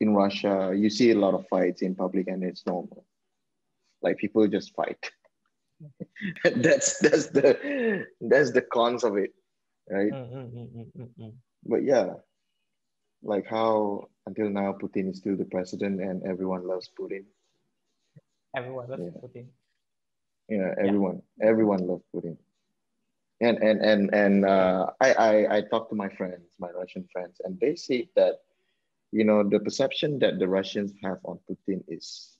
in Russia, you see a lot of fights in public, and it's normal. Like people just fight. that's that's the that's the cons of it, right? Mm-hmm. But yeah, like how until now Putin is still the president, and everyone loves Putin. Everyone loves Yeah. Putin. Yeah, everyone everyone loves Putin. And and and and uh, I, I I talked to my friends, my Russian friends, and they say that you know the perception that the Russians have on Putin is,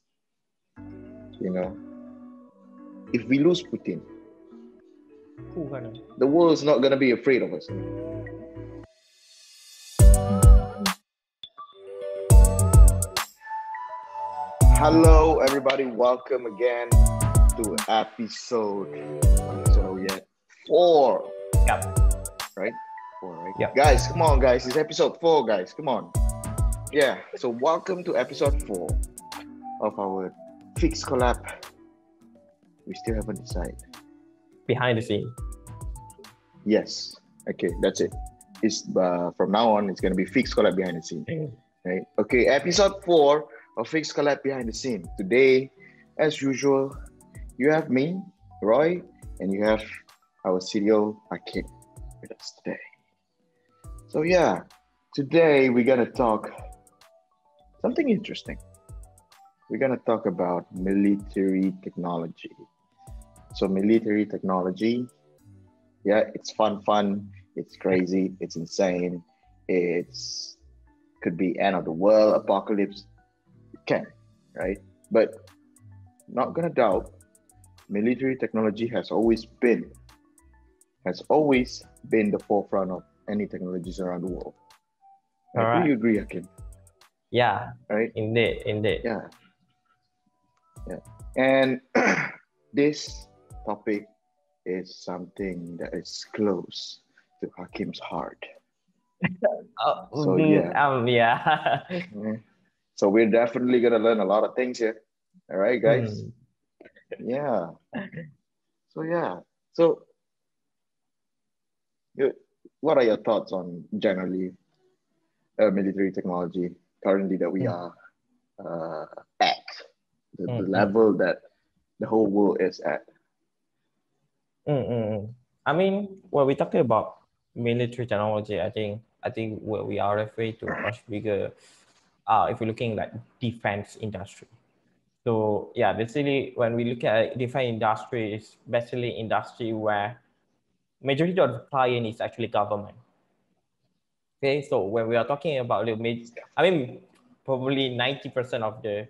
you know, if we lose Putin, the world's not gonna be afraid of us. Hello, everybody. Welcome again to episode. we at? Four. Yep. Right? Four, right? Yep. Guys, come on, guys. It's episode four, guys. Come on. Yeah. So, welcome to episode four of our FixColab. We still haven't decided. Behind the scene. Yes. Okay, that's it. It's uh, from now on. It's gonna be FixColab behind the scene. Right. Okay. Episode four of FixColab behind the scene. Today, as usual, you have me, Roy, and you have our CEO Hakim with us today. So yeah, today we're gonna talk something interesting. We're gonna talk about military technology. So military technology, yeah, it's fun, fun. It's crazy. It's insane. It's could be end of the world, apocalypse. It can, right? But not gonna doubt, military technology has always been, has always been the forefront of any technologies around the world. Right? Alright. Do you agree, Hakim? Yeah, Right? indeed, indeed. Yeah. Yeah. And this topic is something that is close to Hakim's heart. Oh, So, mm, yeah. Um, yeah. Mm. So we're definitely gonna learn a lot of things here. All right, guys. Mm. Yeah. So yeah. So you, what are your thoughts on generally uh, military technology currently that we Mm. are uh, at the, the Mm, mm. level that the whole world is at? Mm, mm, mm. I mean, when we're talking about military technology, I think I think where we are referring to much bigger. Uh, if you're looking like defense industry. So yeah, basically when we look at defense industry, it's basically industry where majority of the client is actually government. Okay, so when we are talking about the mid, I mean probably ninety percent of the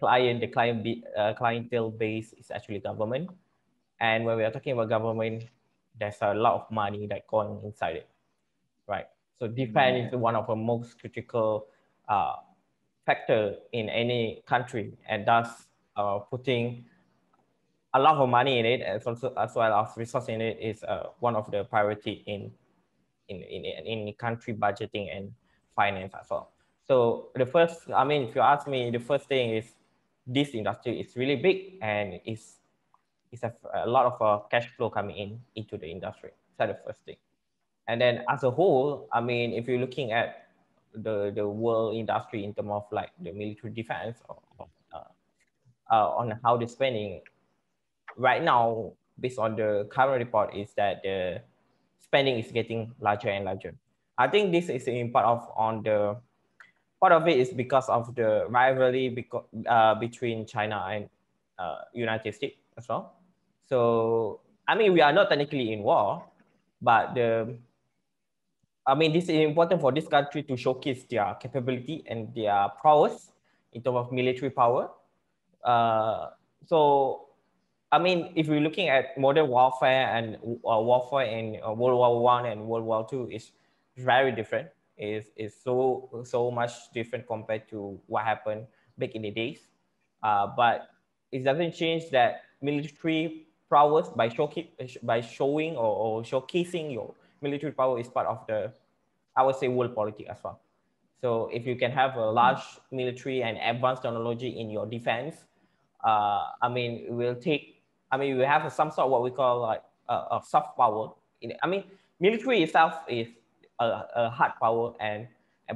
client, the client be, uh, clientele base is actually government. And when we are talking about government, there's a lot of money that going inside it, right? So defense is one of the most critical uh, factor in any country, and thus uh, putting a lot of money in it, as also as well as resource in it, is uh, one of the priority in in in in country budgeting and finance as well. So the first, I mean, if you ask me, the first thing is this industry is really big and it's it's a, a lot of uh, cash flow coming in into the industry. That's the first thing. And then as a whole, I mean, if you're looking at the the world industry in terms of like the military defense or, uh, uh, on how they're spending, right now, based on the current report, is that the spending is getting larger and larger. I think this is in part of on the part of it is because of the rivalry uh, between China and uh, United States as well. So I mean, we are not technically in war, but the I mean, this is important for this country to showcase their capability and their prowess in terms of military power. Uh, so, I mean, if we're looking at modern warfare and uh, warfare in uh, World War One and World War Two, is very different. Is is so so much different compared to what happened back in the days. Uh, but it doesn't change that military prowess by showcase by showing or, or showcasing your military power is part of the, I would say, world politics as well. So if you can have a large military and advanced technology in your defense, uh, I mean, it will take, I mean, we have some sort of what we call like a, a soft power. I mean, military itself is a, a hard power, and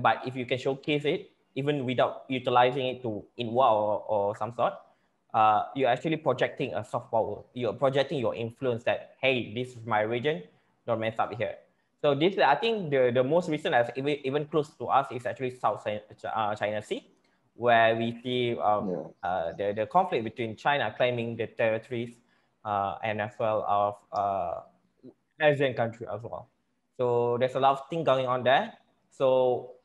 but if you can showcase it even without utilizing it to in war or, or some sort, uh, you're actually projecting a soft power. You're projecting your influence that, hey, this is my region, don't mess up here. So this, I think the, the most recent, as even, even close to us, is actually South uh, China Sea, where we see um, yeah. uh, the, the conflict between China claiming the territories uh, and as well of uh, ASEAN country as well. So there's a lot of thing going on there. So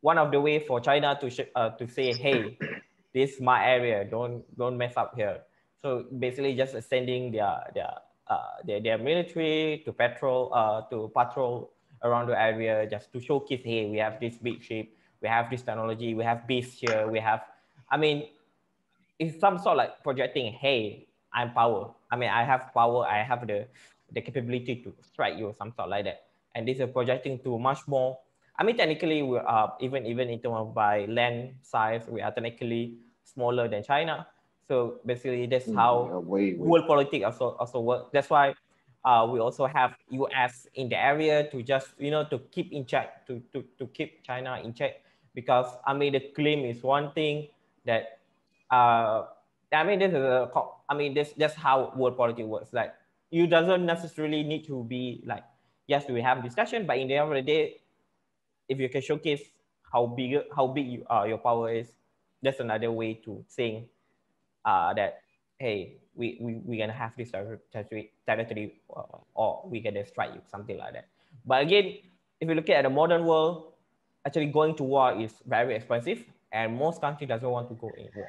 one of the way for China to uh, to say, hey, this is my area, don't don't mess up here. So basically, just sending their their uh, their, their military to patrol uh, to patrol around the area just to showcase, hey, we have this big ship, we have this technology, we have base here, we have. I mean, it's some sort of like projecting, hey, I'm power. I mean, I have power. I have the the capability to strike you, some sort like that. And this is projecting to much more. I mean, technically, we are even even in terms of by land size, we are technically smaller than China. So basically, that's mm, how yeah, way, way. world politics also also work. That's why uh, we also have U.S. in the area to just you know to keep in check to to to keep China in check because I mean the claim is one thing that uh, I mean this is a I mean this that's how world politics works. Like you doesn't necessarily need to be like yes we have discussion but in the end of the day if you can showcase how big how big you, uh, your power is that's another way to saying uh, that hey we, we we're gonna have this territory territory uh, or we gonna strike you something like that but again if you look at the modern world actually going to war is very expensive and most countries doesn't want to go in war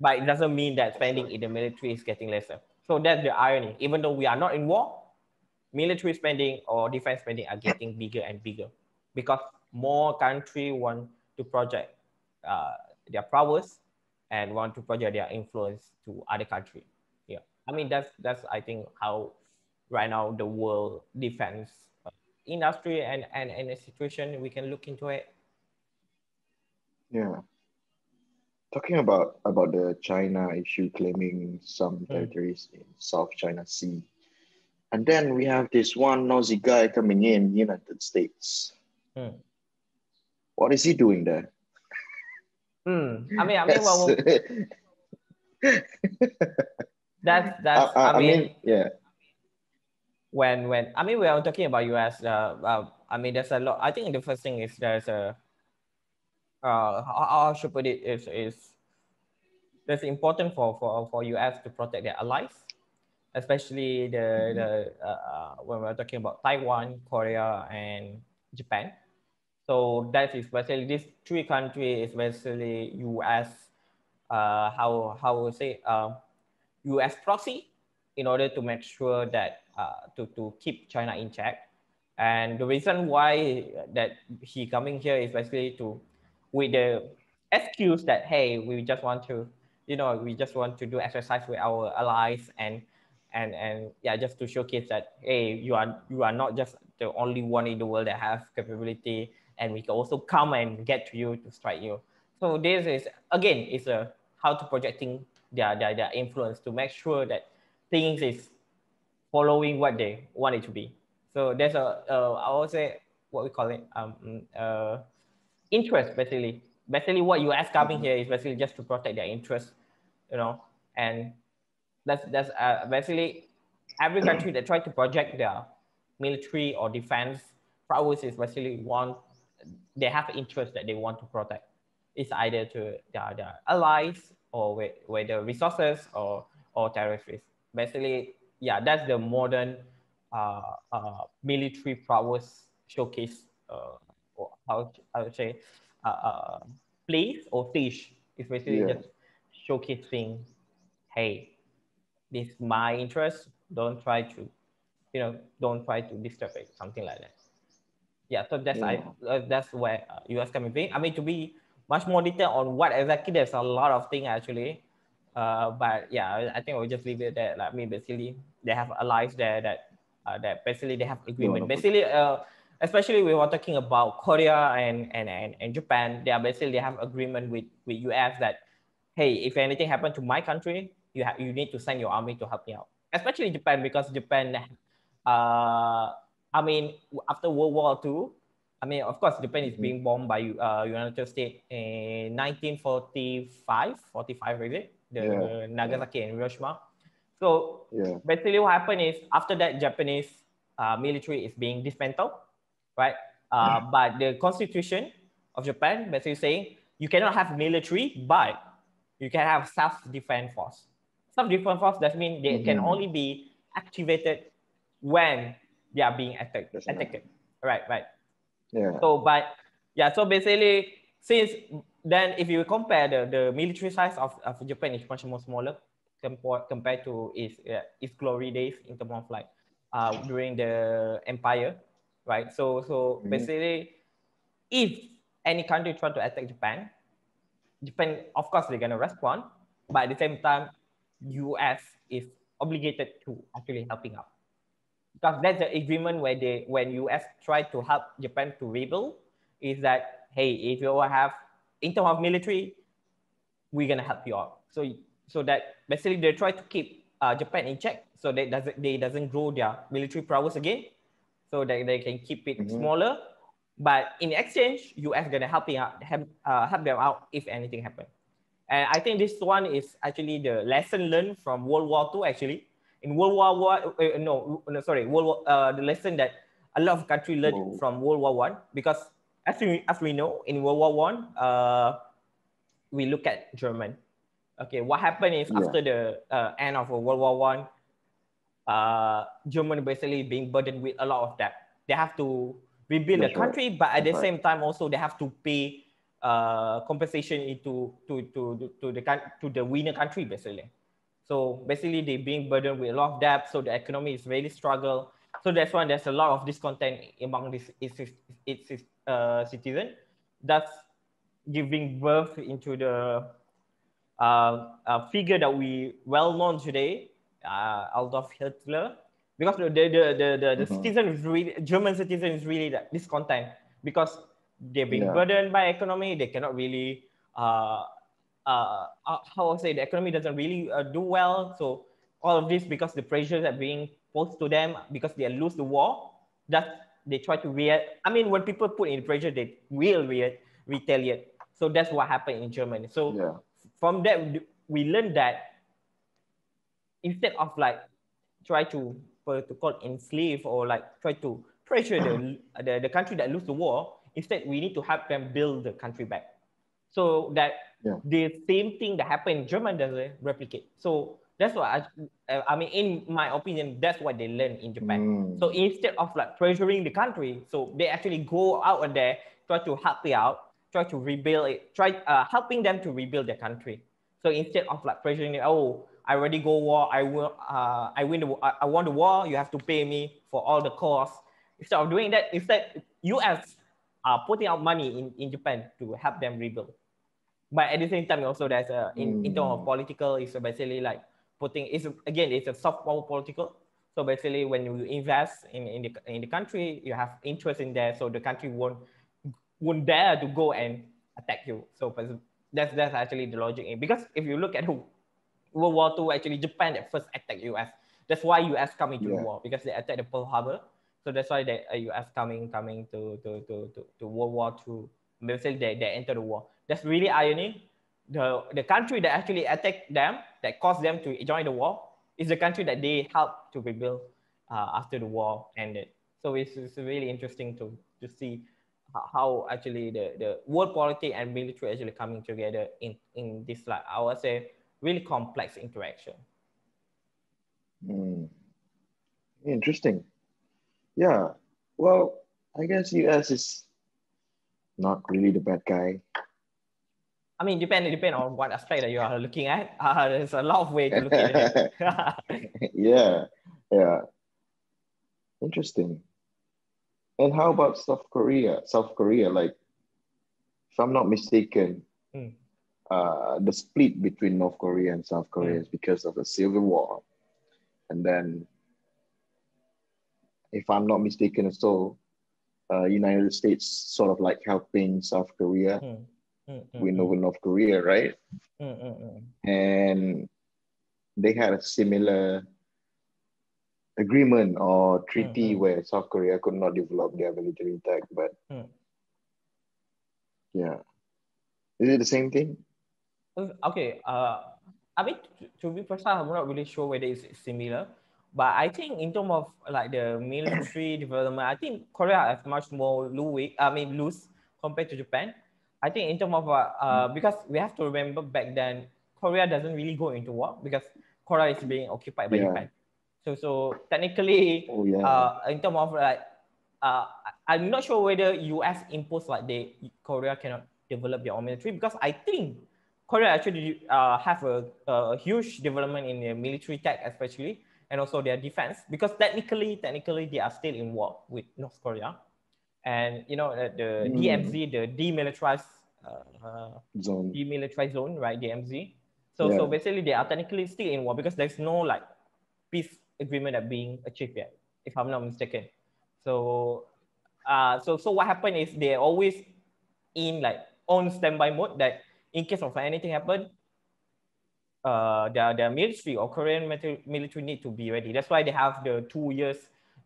but it doesn't mean that spending in the military is getting lesser so that's the irony. Even though we are not in war, military spending or defense spending are getting bigger and bigger because more country want to project uh, their prowess and want to project their influence to other country. Yeah, I mean that's that's I think how right now the world defense uh, industry and and and a situation we can look into it. Yeah talking about about the China issue claiming some mm. territories in South China Sea, and then we have this one nosy guy coming in United States. Mm. What is he doing there? Mm. I mean, I mean, well, well, that's that's. I, I, I, mean, mean, yeah. When when I mean we are talking about US. Uh, uh, I mean, there's a lot. I think the first thing is there's a uh, how I should put it is, is that's important for, for, for US to protect their allies, especially the, mm-hmm. the uh, uh, when we're talking about Taiwan, Korea, and Japan. So that is basically these three countries is basically US, uh, how how we say uh, US proxy in order to make sure that uh, to, to keep China in check. And the reason why that he coming here is basically to with the excuse that hey we just want to you know we just want to do exercise with our allies and and and yeah just to showcase that hey you are you are not just the only one in the world that have capability and we can also come and get to you to strike you. So this is again is a how to projecting their, their their influence to make sure that things is following what they want it to be. So there's a uh, i would say what we call it um uh interest basically. Basically, what US coming mm-hmm. here is basically just to protect their interest, you know, and that's that's uh, basically every country that try to project their military or defense prowess is basically one they have interest that they want to protect. It's either to their, their allies or with the resources or or territories. Basically, yeah, that's the modern uh, uh, military prowess showcase uh, how I would say uh, uh, place or fish is basically yeah. just showcasing, hey, this is my interest. Don't try to, you know, don't try to disturb it, something like that. Yeah, so that's yeah. I uh, that's where uh, US coming in. I mean, to be much more detail on what exactly, there's a lot of things actually. Uh, but yeah, I think we'll just leave it there. Like, I mean, basically, they have allies there that uh, that basically they have agreement. Basically, uh, especially we were talking about Korea and, and, and, and Japan, they are basically they have agreement with, with US that, hey, if anything happened to my country, you have you need to send your army to help me out. Especially Japan, because Japan, uh, I mean, after World War II, I mean, of course, Japan is mm-hmm. being bombed by uh, United States in 1945, 45, is it? The yeah. Nagasaki and Hiroshima. So yeah. basically, what happened is after that, Japanese uh, military is being dismantled, right? Uh, mm. But the constitution of Japan basically saying you cannot have military, but you can have self-defense force. Self-defense force does mean they mm-hmm. can only be activated when they are being attacked. attacked. Right, right. Yeah. So, but yeah, so basically, since then, if you compare the, the military size of, of Japan is much more smaller compared compared to its uh, its glory days in terms of like uh, during the empire, right? So so mm-hmm. basically, if any country try to attack Japan, Japan of course they're gonna respond, but at the same time, U.S. is obligated to actually helping out because that's the agreement where they when US try to help Japan to rebuild is that hey if you have in terms of military we're gonna help you out so so that basically they try to keep uh, Japan in check so that doesn't they doesn't grow their military prowess again so that they can keep it mm-hmm. smaller but in exchange US gonna help out help, uh, help them out if anything happen and I think this one is actually the lesson learned from World War II actually in World War One, uh, no, no, sorry, World War, uh, the lesson that a lot of country learned Whoa. from World War One because as we as we know in World War One, uh, we look at German. Okay, what happened is yeah. after the uh, end of World War One, uh, Germany basically being burdened with a lot of debt. They have to rebuild That's the country, right. but at That's the right. same time also they have to pay uh, compensation into to to to the to the winner country basically. So basically, they're being burdened with a lot of debt. So the economy is really struggle. So that's why there's a lot of discontent among this its, its uh, citizen. That's giving birth into the uh, figure that we well known today, uh, Adolf Hitler. Because the the the the, the mm-hmm. citizen really German citizen is really that discontent because they're being yeah. burdened by economy. They cannot really uh, uh, uh, how I say the economy doesn't really uh, do well. So all of this because the pressures are being posed to them because they lose the war. That they try to react. I mean, when people put in pressure, they will react, retaliate. So that's what happened in Germany. So yeah. from that, we learned that instead of like try to to call enslave or like try to pressure the, the, the country that lose the war, instead we need to help them build the country back. So that yeah. the same thing that happened in German doesn't replicate. So that's what I, I mean, in my opinion, that's what they learn in Japan. Mm. So instead of like pressuring the country, so they actually go out there, try to help it out, try to rebuild it, try uh, helping them to rebuild their country. So instead of like pressuring it, oh, I already go war, I will, uh, I win the, I, I won the war, you have to pay me for all the costs. Instead of doing that, instead US are putting out money in, in Japan to help them rebuild. But at the same time also there's a in, mm. in terms of political it's basically like putting it's again it's a soft power political. So basically when you invest in, in the in the country you have interest in there so the country won't won't dare to go and attack you. So that's that's actually the logic. Because if you look at who World War II actually Japan that first attacked US that's why US coming to yeah. the war because they attacked the Pearl Harbor so that's why the uh, US coming coming to to to to, to World War II basically they, they enter the war that's really irony. The, the country that actually attacked them, that caused them to join the war, is the country that they helped to rebuild uh, after the war ended. So it's, it's really interesting to, to see how actually the, the world politics and military actually coming together in, in this, like, I would say, really complex interaction. Mm. Interesting. Yeah. Well, I guess US is not really the bad guy. I mean, depend depend on what aspect that you are looking at. Uh, there's a lot of way to look at it. yeah, yeah. Interesting. And how about South Korea? South Korea, like, if I'm not mistaken, mm. Uh, the split between North Korea and South Korea mm. is because of the Civil War. And then, if I'm not mistaken, so uh, United States sort of like helping South Korea. Mm mm-hmm. win over North Korea, right? Mm-hmm. And they had a similar agreement or treaty Mm, mm. where South Korea could not develop their military tech, but Mm. yeah. Is it the same thing? Okay. Uh, I mean, to, to be precise, I'm not really sure whether it's similar, but I think in terms of like the military development, I think Korea has much more loose. I mean, loose compared to Japan. I think in terms of uh, uh, because we have to remember back then Korea doesn't really go into war because Korea is being occupied by Yeah. Japan. So so technically, Oh yeah. uh, in terms of like, uh, I'm not sure whether US imposed like they Korea cannot develop their own military because I think Korea actually uh, have a, a huge development in their military tech, especially, and also their defense because technically, technically they are still in war with North Korea, and you know the, the Mm. DMZ, the demilitarized uh, uh, Zone. demilitarized zone, right? DMZ. So so basically they are technically still in war because there's no like peace agreement that being achieved yet, if I'm not mistaken. So uh so so what happened is they're always in like on standby mode that in case of anything happen, uh their, their military or Korean military, military need to be ready. That's why they have the two years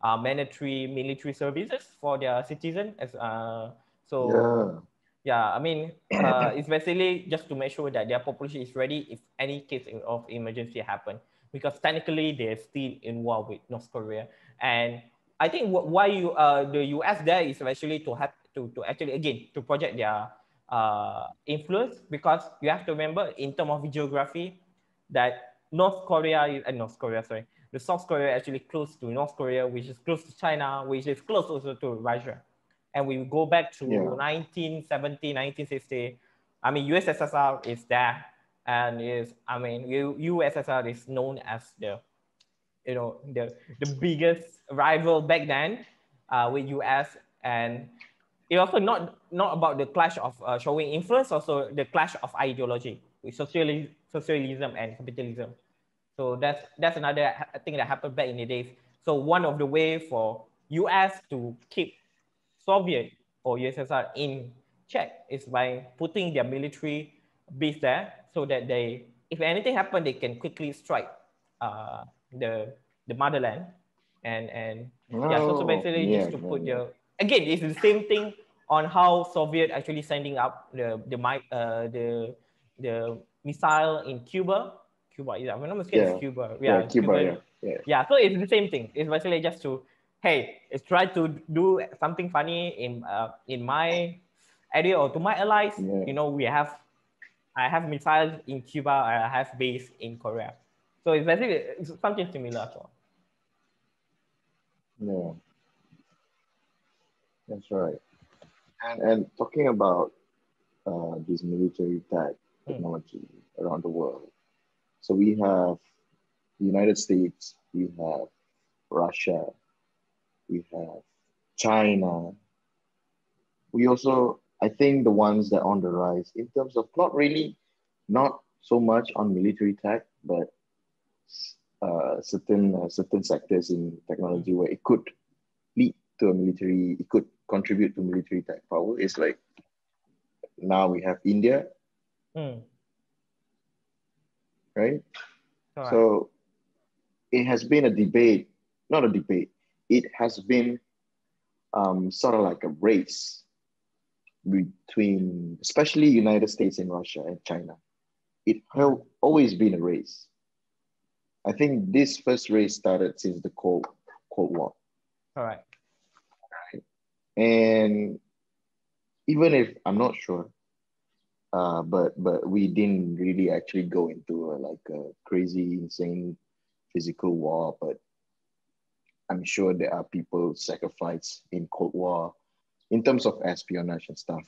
uh mandatory military services for their citizen as uh so Yeah. yeah, I mean, uh, it's basically just to make sure that their population is ready if any case of emergency happen. Because technically they're still in war with North Korea, and I think why you uh, the US there is actually to have to, to actually again to project their uh, influence because you have to remember in terms of geography that North Korea is uh, North Korea sorry the South Korea actually close to North Korea which is close to China which is close also to Russia and we go back to Yeah. 1970, 1960. I mean, USSR is there, and is I mean, USSR is known as the, you know, the the biggest rival back then, uh, with US, and it also not not about the clash of uh, showing influence, also the clash of ideology with socialism, socialism and capitalism. So that's that's another thing that happened back in the days. So one of the way for US to keep Soviet or USSR in check is by putting their military base there so that they, if anything happen, they can quickly strike uh, the the motherland, and and yeah. So, so Oh, basically, yeah, just to put yeah. your again, it's the same thing on how Soviet actually sending up the the uh, the the missile in Cuba. Cuba, yeah, I'm not mistaken, Yeah. it's Cuba. Yeah, Yeah, Cuba, Cuban- yeah. Yeah. yeah so it's the same thing it's basically just to hey it's try to do something funny in uh, in my area or to my allies Yeah. you know we have i have missiles in cuba i have base in korea so it's basically it's something similar so Yeah. That's right. And and talking about uh, this military tech technology around the world. So we have the United States, we have Russia, we have China. We also, I think the ones that are on the rise in terms of not really, not so much on military tech, but uh, certain uh, certain sectors in technology where it could lead to a military, it could contribute to military tech power. It's like now we have India, mm, right? So it has been a debate, not a debate, it has been um, sort of like a race between, especially United States and Russia and China. It has always been a race. I think this first race started since the Cold, Cold War. correct And even if I'm not sure, uh, but but we didn't really actually go into a, like a crazy, insane physical war. But I'm sure there are people sacrificed in Cold War in terms of espionage and stuff.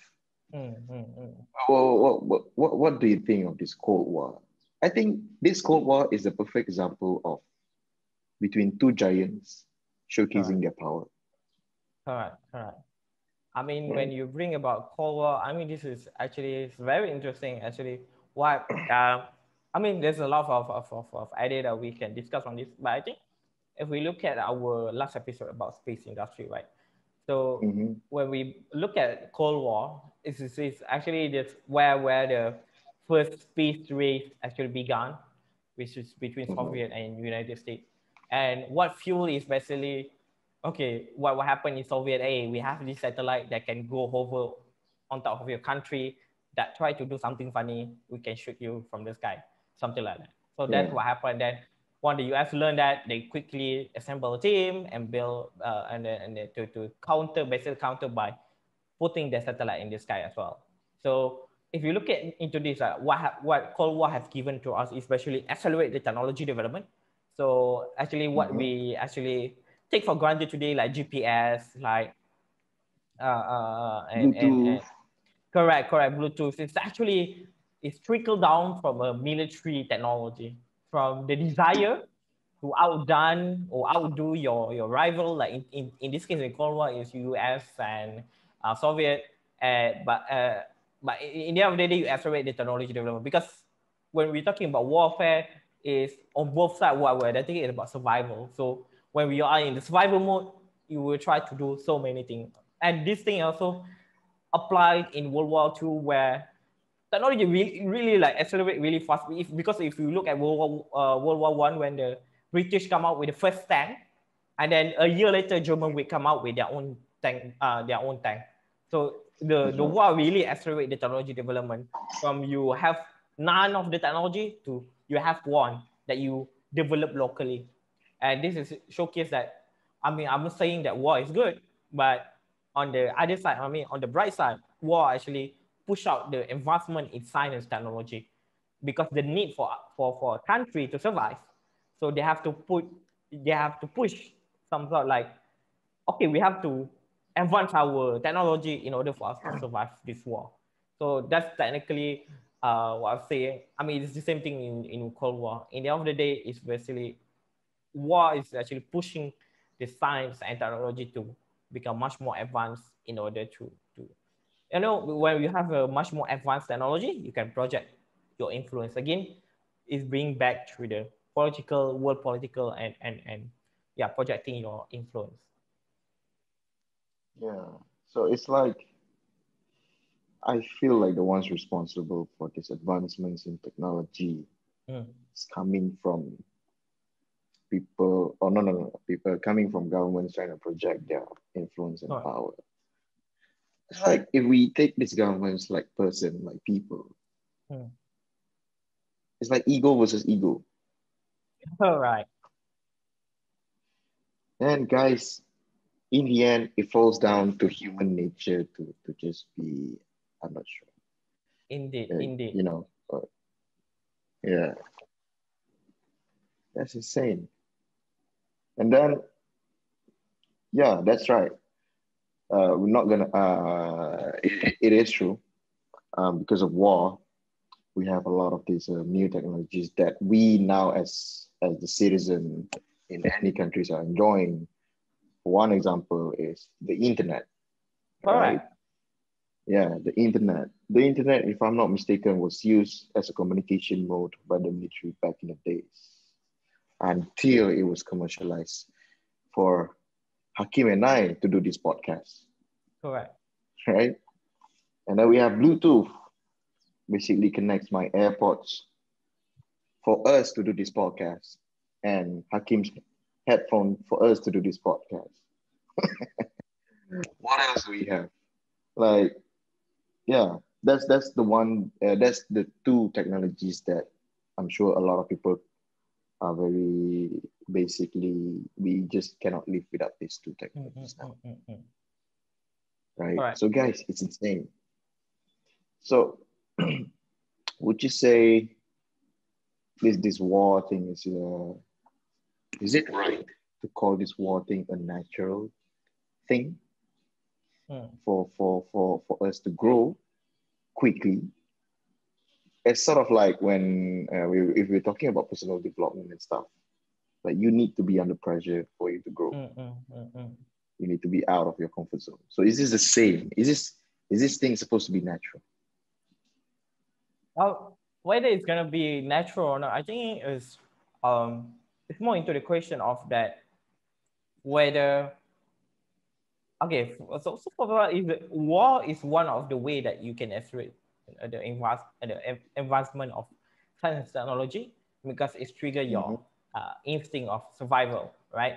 mm, mm, mm. What, what, what, what, what do you think of this Cold War? I think this Cold War is a perfect example of between two giants showcasing their power. Correct, correct. I mean, when you bring about Cold War, I mean, this is actually it's very interesting. Actually, why? Uh, I mean, there's a lot of, of, of, of idea that we can discuss on this, but I think if we look at our last episode about space industry, right? So Mhm. when we look at Cold War, it's, it's, it's actually this where where the first space race actually began, which is between Mhm. Soviet and United States. And what fuel is basically, okay, what will happen in Soviet A, we have this satellite that can go over on top of your country that try to do something funny, we can shoot you from the sky, something like that. So that's what happened. Then when the US learned that, they quickly assemble a team and build uh, and, and to, to counter, basically counter by putting the satellite in the sky as well. So if you look at into this, uh, what ha- what Cold War has given to us, especially accelerate the technology development. So actually, what mm-hmm. we actually take for granted today, like GPS, like uh, uh, and, and, and, correct, correct, Bluetooth, it's actually it's trickled down from a military technology, from the desire to outdone or outdo your your rival. Like in, in, in this case, in Cold War, is US and uh, Soviet. Uh, but uh, but in the end of the day, you accelerate the technology development because when we're talking about warfare, is on both sides what we're thinking is about survival. So when we are in the survival mode, you will try to do so many things. And this thing also applied in World War II where technology really, really like accelerate really fast. If, because if you look at World War, uh, World War One, when the British come out with the first tank, and then a year later, German will come out with their own tank, uh, their own tank. So the, the war really accelerate the technology development from you have none of the technology to you have one that you develop locally. And this is showcase that, I mean, I'm not saying that war is good, but on the other side, I mean, on the bright side, war actually push out the advancement in science and technology because the need for, for, for a country to survive. So they have to put, they have to push some sort like, okay, we have to advance our technology in order for us to survive this war. So that's technically uh, what I'm saying. I mean, it's the same thing in, in Cold War. In the end of the day, it's basically war is actually pushing the science and technology to become much more advanced in order to, to you know, when you have a much more advanced technology, you can project your influence. Again, is bring back to the political, world political, and, and, and yeah, projecting your influence. Yeah. So it's like I feel like the ones responsible for these advancements in technology mm. is coming from people or no no no people coming from governments trying to project their influence and oh. power. It's like if we take these governments like person, like people, mm. it's like ego versus ego. All right. And guys, in the end, it falls down to human nature to, to just be, I'm not sure. Indeed, uh, indeed. You know, uh, yeah. That's insane. And then, yeah, that's right. Uh, we're not gonna, uh, it, it is true. Um, because of war, we have a lot of these uh, new technologies that we now as, as the citizen in any countries are enjoying one example is the internet. All right. right. Yeah, the internet. The internet, if I'm not mistaken, was used as a communication mode by the military back in the days until it was commercialized for Hakim and I to do this podcast. Correct. Right? And then we have Bluetooth, basically connects my AirPods for us to do this podcast. And Hakim's headphone for us to do this podcast. what else do we have? Like, yeah, that's that's the one. Uh, that's the two technologies that I'm sure a lot of people are very basically. We just cannot live without these two technologies mm-hmm, now. Mm-hmm. mm-hmm. Right? right? So, guys, it's insane. So, would you say this this war thing is uh, is it right to call this war thing a natural thing hmm. for, for, for, for us to grow quickly? It's sort of like when uh, we, if we're talking about personal development and stuff, like you need to be under pressure for you to grow. Mm, you need to be out of your comfort zone. So is this the same? Is this is this thing supposed to be natural? Well, whether it's gonna be natural or not, I think it's um it's more into the question of that whether okay so, so for is war is one of the way that you can accelerate the, advance, the advancement of science and technology because it's trigger your mm-hmm. uh, instinct of survival, right?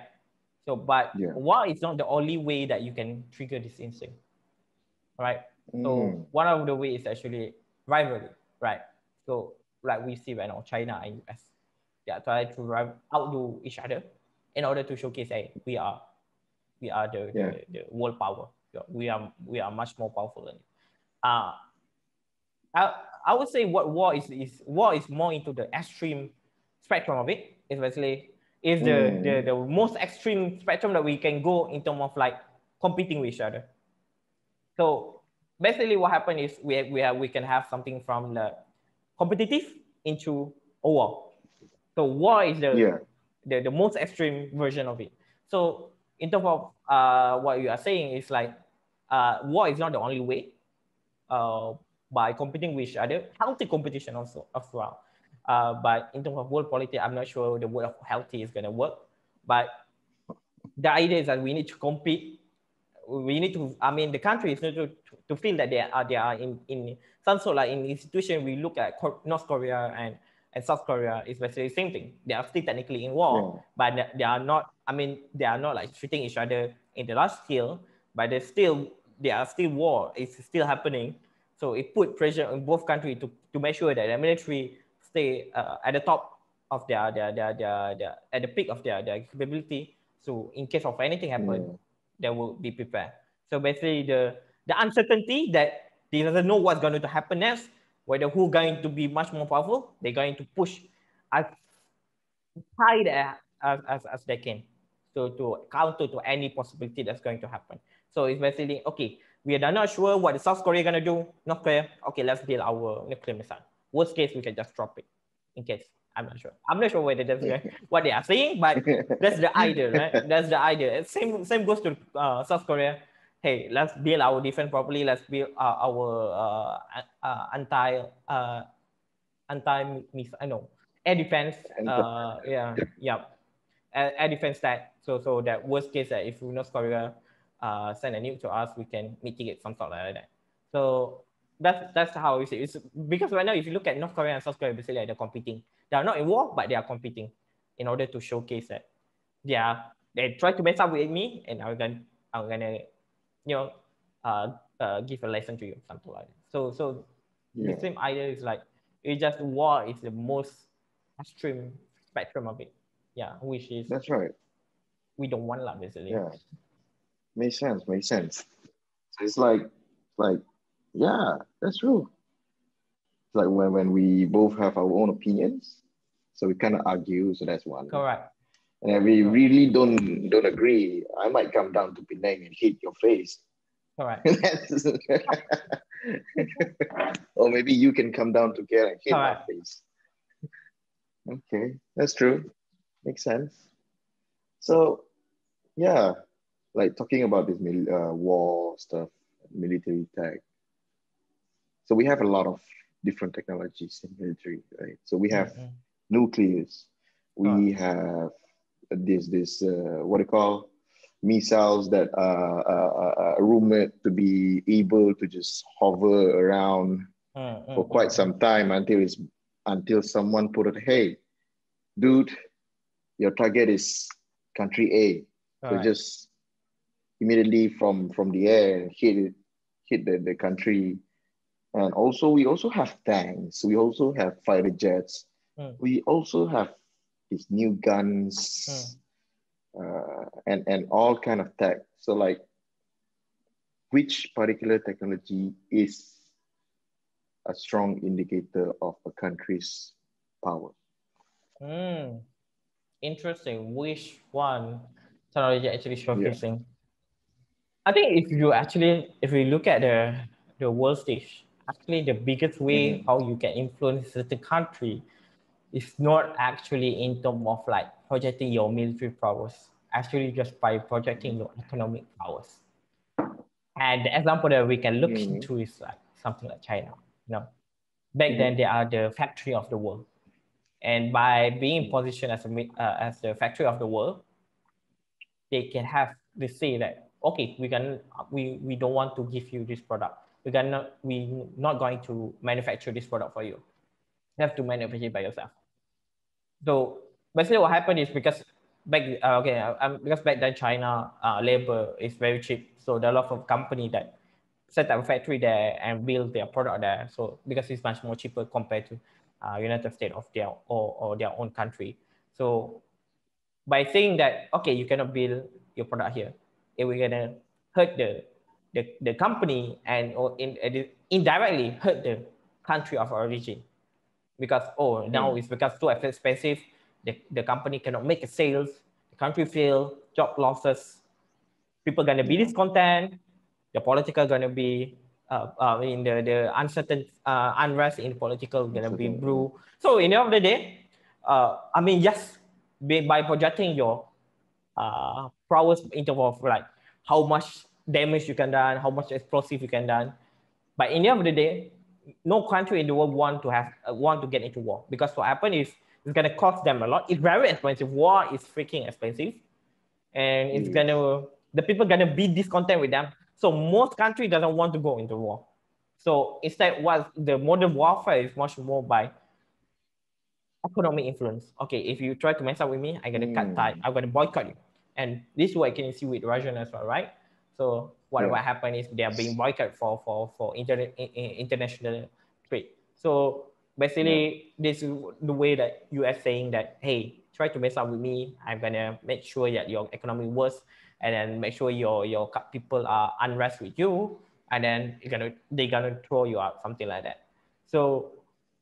So, but Yeah. war is not the only way that you can trigger this instinct, right? So Mm. one of the ways is actually rivalry, right? So like we see right now, China and US, they are trying to rival, outdo each other in order to showcase, hey, we are, we are the, Yeah. the, the world power. We are, we are much more powerful than. you. Uh, I, I would say what war is is war is more into the extreme spectrum of it. Especially is the, Mm. the the most extreme spectrum that we can go in terms of like competing with each other. So basically, what happened is we we have, we can have something from the competitive into a war. So war is the Yeah. the, the most extreme version of it. So in terms of uh, what you are saying is like uh, war is not the only way. Uh, by competing with each other, healthy competition also as well. Uh, but in terms of world politics, I'm not sure the word of healthy is gonna work. But the idea is that we need to compete. We need to. I mean, the countries need to, to feel that they are they are in in some sort like in institution. We look at North Korea and and South Korea is basically the same thing. They are still technically in war, Yeah. but they- are not. I mean, they are not like shooting each other in the large scale, but they still they are still war. It's still happening. So it put pressure on both countries to, to make sure that the military stay uh, at the top of their, their, their, their, their, at the peak of their, their capability. So in case of anything happen, they will be prepared. So basically the, the uncertainty that they doesn't know what's going to happen next, whether who going to be much more powerful, they're going to push as high as, as, as they can. So to counter to any possibility that's going to happen. So it's basically, okay, we are not sure what the South Korea gonna do. North Korea, okay, let's build our nuclear missile. Worst case, we can just drop it. In case, I'm not sure. I'm not sure whether that's what they are saying, but that's the idea, right? That's the idea. Same same goes to uh, South Korea. Hey, let's build our defense properly. Let's build uh, our uh, uh, anti uh, anti missile. I know air defense. Uh, yeah, yeah, air, air defense that. So so that worst case that if North Korea uh, send a nuke to us, we can mitigate some sort like that. So that's that's how we see it. It's because right now, if you look at North Korea and South Korea, basically they're competing. They are not in war, but they are competing in order to showcase that they are they try to mess up with me, and I'm gonna I'm gonna you know uh, uh give a lesson to you, something like that. So so Yeah. the same idea is like it's just war is the most extreme spectrum of it. Yeah, which is That's right. we don't want that basically. Yeah. Makes sense. Makes sense. So it's like, like, yeah, that's true. It's like when, when we both have our own opinions, so we kind of argue. So that's one. Correct. And if we really don't don't agree, I might come down to Penang and hit your face. All right. That's- or maybe you can come down to KL and hit my Correct. face. Okay, that's true. Makes sense. So, yeah, like talking about this mil- uh, war stuff, military tech. So we have a lot of different technologies in military, right? So we have Mhm. nucleus. We have this this uh, what do you call missiles that are, are, are- rumored to be able to just hover around mm, for quite some time until it's until someone put it, hey, dude, your target is country A. So Correct. just immediately from from the air hit hit the, the country. And also we also have tanks. We also have fighter jets. Mm. We also have these new guns uh, and and all kind of tech. So like, which particular technology is a strong indicator of a country's power? Mm. Interesting. Which one technology actually showcasing? I think if you actually if we look at the the world stage, actually the biggest way Mhm. how you can influence certain country is not actually in terms of like projecting your military powers, actually just by projecting your economic powers. And the example that we can look Mhm. into is like something like China. You know, back then they are the factory of the world, and by being positioned as a uh, as the factory of the world, they can have they say that okay, we can we we don't want to give you this product. We cannot we not going to manufacture this product for you. You have to manufacture it by yourself. So basically what happened is because back uh, okay um, because back then China uh, labor is very cheap, so there are a lot of company that set up a factory there and build their product there. So because it's much more cheaper compared to uh, United States of their or, or their own country. So by saying that okay, you cannot build your product here, it will gonna hurt the the, the company and or in, indirectly hurt the country of origin. Because oh now mm. it's because too expensive the, the company cannot make sales the country fail job losses people gonna be discontent the political gonna be uh, uh, in the the uncertain uh, unrest in political gonna be brew so in the end of the day uh, I mean yes by, by projecting your uh, prowess in terms of like how much damage you can done how much explosive you can done but in the end of the day no country in the world want to have uh, want to get into war because what happened is it's gonna cost them a lot. It's very expensive. War is freaking expensive, and it's mm. gonna the people gonna be discontent with them. So most country doesn't want to go into war. So instead, what the modern warfare is much more by economic influence. Okay, if you try to mess up with me, I'm gonna mm. cut tie. I'm gonna boycott you. And this is what I can see with Russia as well, right? So what yeah. what happened is they are being boycotted for for for internet international trade. So basically yeah. this is the way that US saying that hey try to mess up with me I'm gonna make sure that your economy works and then make sure your your people are unrest with you and then you're gonna they're gonna throw you out something like that. So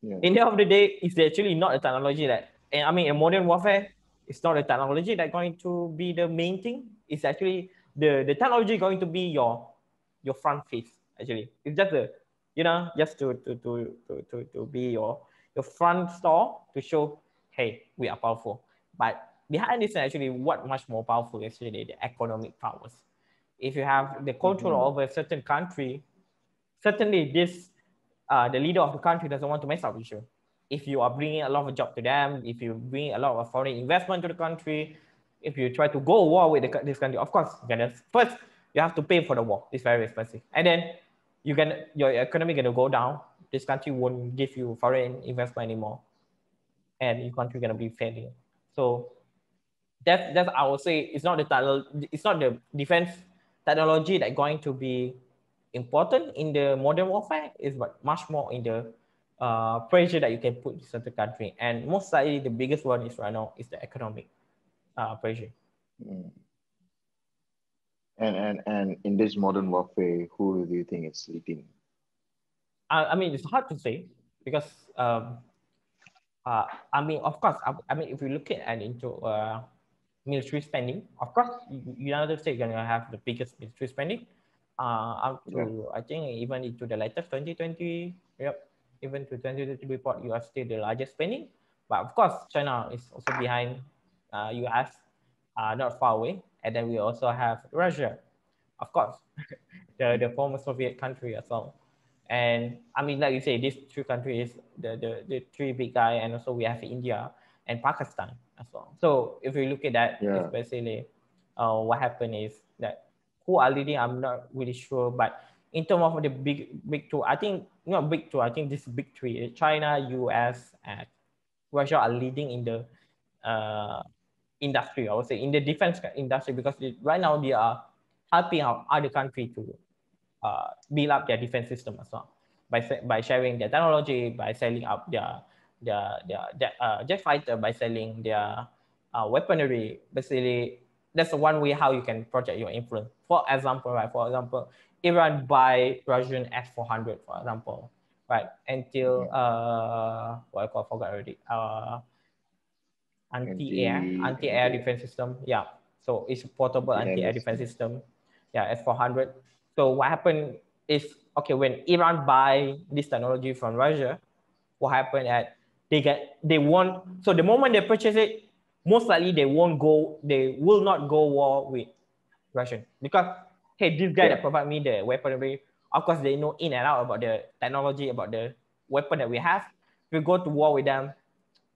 yeah. in the end of the day it's actually not a technology that and I mean in modern warfare it's not a technology that going to be the main thing. It's actually the the technology going to be your your front face actually it's just a you know just to to to to to, to be your your front store to show hey we are powerful but behind this actually what much more powerful is really the economic powers if you have the control mm-hmm. over a certain country certainly this uh, the leader of the country doesn't want to mess up with you if you are bringing a lot of job to them if you bring a lot of foreign investment to the country if you try to go war with the, this country, of course, gonna, first you have to pay for the war. It's very expensive, and then you can your economy gonna go down. This country won't give you foreign investment anymore, and your country gonna be failing. So that's that's I would say it's not the it's not the defense technology that going to be important in the modern warfare. Is but much more in the uh, pressure that you can put in certain country, and most likely the biggest one is right now is the economic uh, pressure. Mm. And, and and in this modern warfare, who do you think is leading? I, I mean, it's hard to say because um, uh, I mean, of course, I, I mean, if you look at and into uh, military spending, of course, United States gonna have the biggest military spending. Uh, up to yeah. I think even into the latest 2020, yep, even to 2020 report, you are still the largest spending. But of course, China is also behind uh, US uh, not far away. And then we also have Russia, of course, the, the former Soviet country as well. And I mean, like you say, these three countries, the, the, the three big guy, and also we have India and Pakistan as well. So if you look at that, yeah. especially uh, what happened is that who are leading, I'm not really sure. But in terms of the big big two, I think not big two, I think this big three, China, US, and Russia are leading in the uh, industry, I would say, in the defense industry, because right now they are helping out other countries to uh, build up their defense system as well by by sharing their technology, by selling up their their their, their uh, jet fighter, by selling their uh, weaponry. Basically, that's one way how you can project your influence. For example, right? For example, Iran buy Russian S400, for example, right? Until uh, what I call I forgot already. Uh, anti-air, anti-air defense system. Yeah. So it's portable anti-air defense system. Yeah, S400. So what happened is, okay, when Iran buy this technology from Russia, what happened at they get, they won't, so the moment they purchase it, most likely they won't go, they will not go war with Russian because, hey, this guy yeah. that provide me the weaponry, of course they know in and out about the technology, about the weapon that we have. We go to war with them,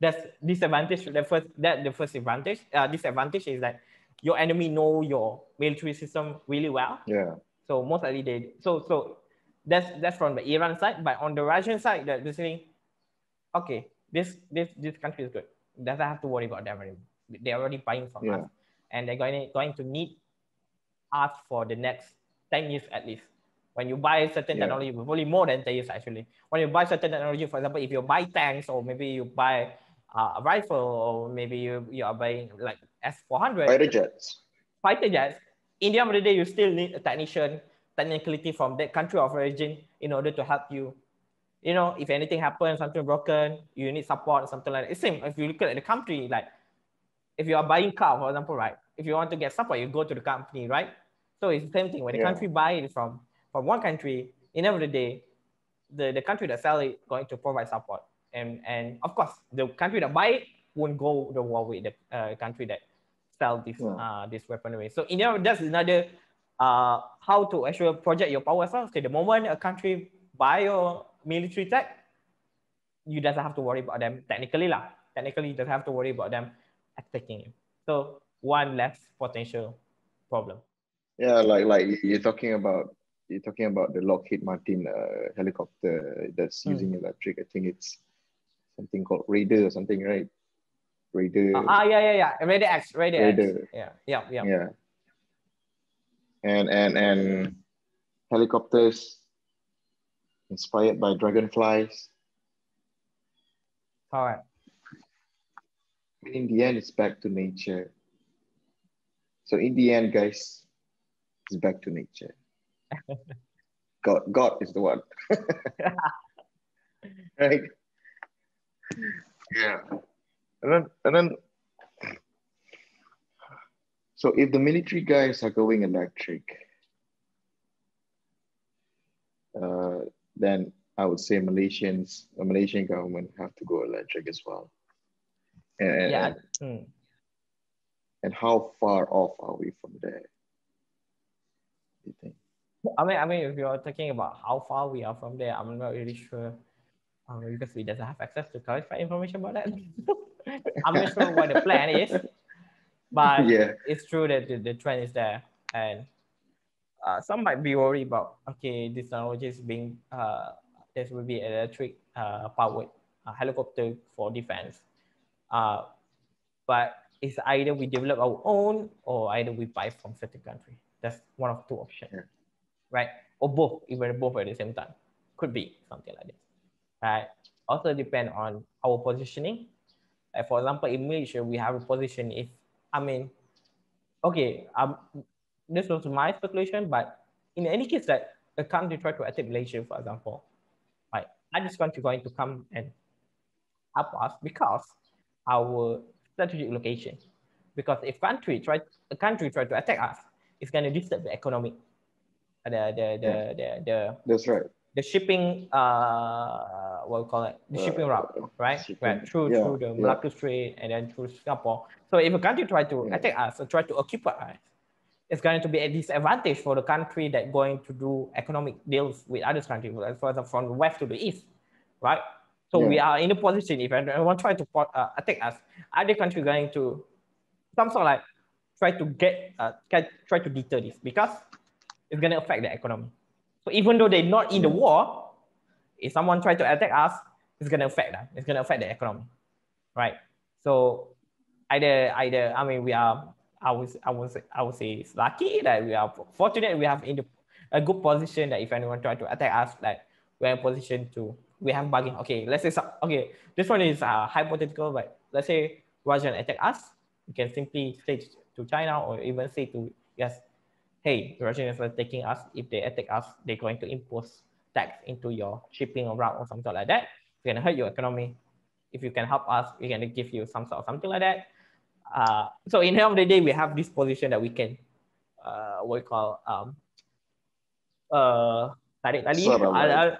that's disadvantage. The first that the first advantage. Uh, disadvantage is that your enemy know your military system really well. Yeah. So most likely they so so that's that's from the Iran side. But on the Russian side, they're saying, okay, this this this country is good. doesn't have to worry about them anymore. They're already buying from Yeah. us, and they're going going to need us for the next ten years at least. When you buy certain Yeah. technology, probably more than ten years actually. When you buy certain technology, for example, if you buy tanks or maybe you buy uh, a rifle or maybe you you are buying like S four hundred Fighter jets. fighter jets, in the end of the day, you still need a technician, technicality from that country of origin in order to help you. You know, if anything happens, something broken, you need support, something like that. It's same if you look at the country, like if you are buying car, for example, right? If you want to get support, you go to the company, right? So it's the same thing. When the Yeah. country buy it from from one country, in every day, the the, the country that sell it going to provide support. And and of course, the country that buy it won't go the war with the uh, country that sell this Yeah. uh, this weaponry. So in the end, that's another uh, how to actually project your power as well. So the moment a country buy your military tech, you doesn't have to worry about them technically lah. Technically, you doesn't have to worry about them attacking you. So one less potential problem. Yeah, like like you're talking about you're talking about the Lockheed Martin uh, helicopter that's Hmm. using electric. I think it's something called Raider or something, right? Raider. Uh, ah, yeah, yeah, yeah. Raider X, Raider, X. Raider. Yeah, yeah, yeah. Yeah. And and and helicopters inspired by dragonflies. All right. In the end, it's back to nature. So in the end, guys, it's back to nature. God, God is the one. right? Yeah. And then, and then, so if the military guys are going electric, uh, then I would say Malaysians, the Malaysian government have to go electric as well. And, Yeah. and, Hmm. and how far off are we from there? You think? I mean, I mean, if you're talking about how far we are from there, I'm not really sure um, because we doesn't have access to clarified information about that. I'm not sure what the plan is, but yeah, it's true that the, the trend is there, and uh, some might be worried about okay, this technology is being uh, this will be electric uh, powered uh, helicopter for defense, uh, but it's either we develop our own or either we buy from certain country. That's one of two options, Yeah. right? Or both, even both at the same time, could be something like this, right? Also depend on our positioning. Like for example, in Malaysia, we have a position. If I mean, okay, um, this was my speculation, but in any case that a country try to attack Malaysia, for example, right, are this country going to come and help us because our strategic location? Because if country try a country try to attack us, it's going to disturb the economic, uh, the the the the the, that's right. the shipping uh what we call it? The shipping Uh, route right? shipping, right through yeah, through the yeah. Malacca Strait and then through Singapore. So if a country try to Yeah. attack us or try to occupy us it's going to be a disadvantage for the country that going to do economic deals with other countries like for example from the west to the east right? So we are in a position if anyone try to uh, attack us other country going to some sort of like try to get uh, try to deter this because it's going to affect the economy so even though they're not in the war, if someone try to attack us, it's gonna affect them. It's gonna affect the economy, right? So either either I mean we are I would I say, I would say it's lucky that we are fortunate we have in the, a good position that if anyone try to attack us, like we're in position to we have bargain. Okay, let's say okay this one is uh, hypothetical, but let's say Russian attack us, we can simply say to China or even say to yes hey, the Russians are taking us. If they attack us, they're going to impose tax into your shipping route or something like that. It's going to hurt your economy. If you can help us, we're going to give you some sort of something like that. Uh, so in the end of the day, we have this position that we can, uh, what we call, um, uh, tarik tali. Sort of Uh, like- uh,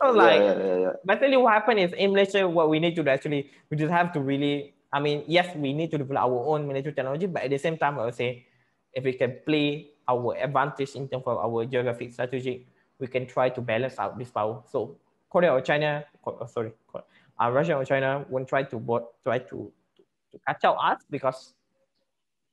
so like, yeah, yeah, yeah. basically what happened is in Malaysia, what we need to do actually, we just have to really, I mean, yes, we need to develop our own military technology, but at the same time, I would say, if we can play our advantage in terms of our geographic strategy, we can try to balance out this power. So Korea or China, oh, sorry, uh, Russia or China won't try to bot, try to, to catch out us because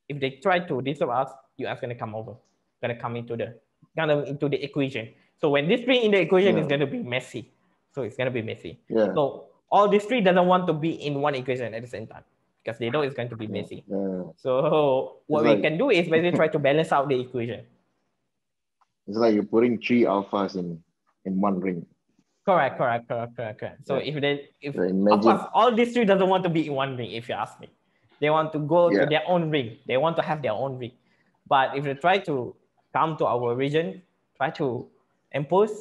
if they try to disturb us, US gonna come over, gonna come into the kind of into the equation. So when this three in the equation is Yeah. gonna be messy. So it's gonna be messy. Yeah. So all these three doesn't want to be in one equation at the same time. because they know it's going to be messy. Yeah. So what It's we like- can do is basically try to balance out the equation. It's like you're putting three alphas in in one ring. Correct, correct, correct, correct, correct. So Yeah. if they if So of course all these three doesn't want to be in one ring, if you ask me. They want to go to their own ring. They want to have their own ring. But if they try to come to our region, try to impose,